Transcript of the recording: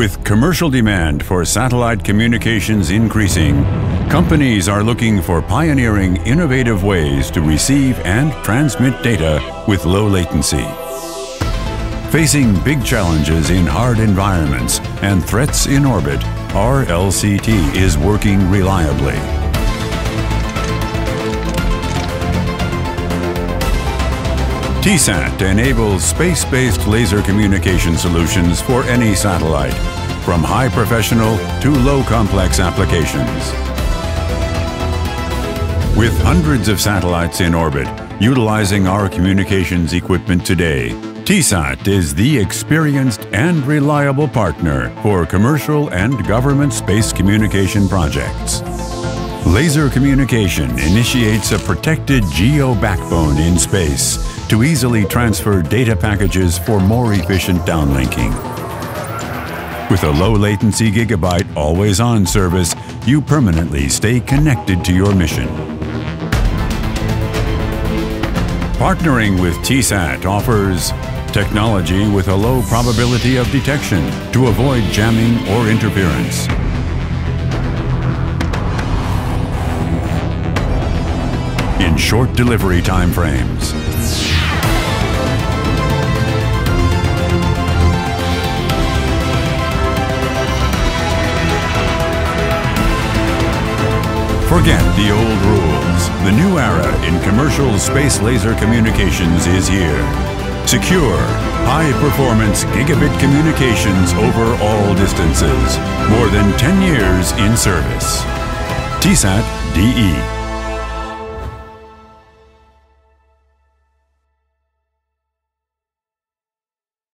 With commercial demand for satellite communications increasing, companies are looking for pioneering innovative ways to receive and transmit data with low latency. Facing big challenges in hard environments and threats in orbit, our LCT is working reliably. Tesat enables space-based laser communication solutions for any satellite, from high professional to low complex applications. With hundreds of satellites in orbit utilizing our communications equipment today, Tesat is the experienced and reliable partner for commercial and government space communication projects. Laser communication initiates a protected geo backbone in space to easily transfer data packages for more efficient downlinking. With a low latency gigabyte always on service, you permanently stay connected to your mission. Partnering with Tesat offers technology with a low probability of detection to avoid jamming or interference. In short delivery time Forget the old rules. The new era in commercial space laser communications is here. Secure, high-performance gigabit communications over all distances. More than 10 years in service. Tesat DE.